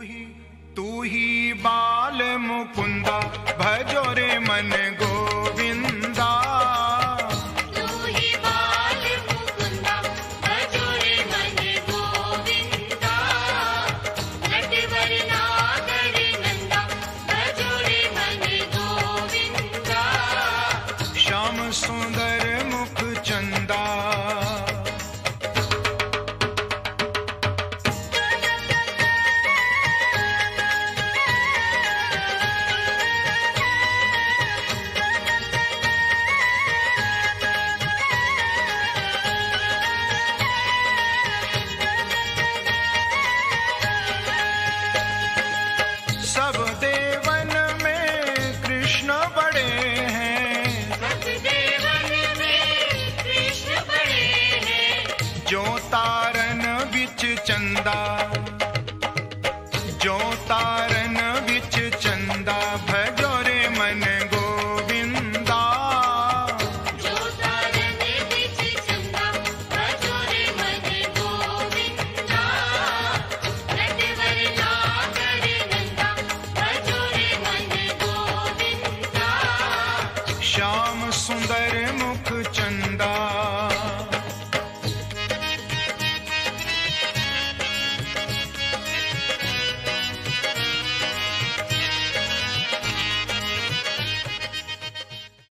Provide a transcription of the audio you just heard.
ही तू ही बाल मुकुंदा भजो रे मन गोविंदा। तू ही सब देवन में कृष्ण बड़े हैं। सब देवन में कृष्ण बड़े हैं। जो तारन बिच चंदा जो तारन बिच चंदा श्याम सुंदर मुख चंदा।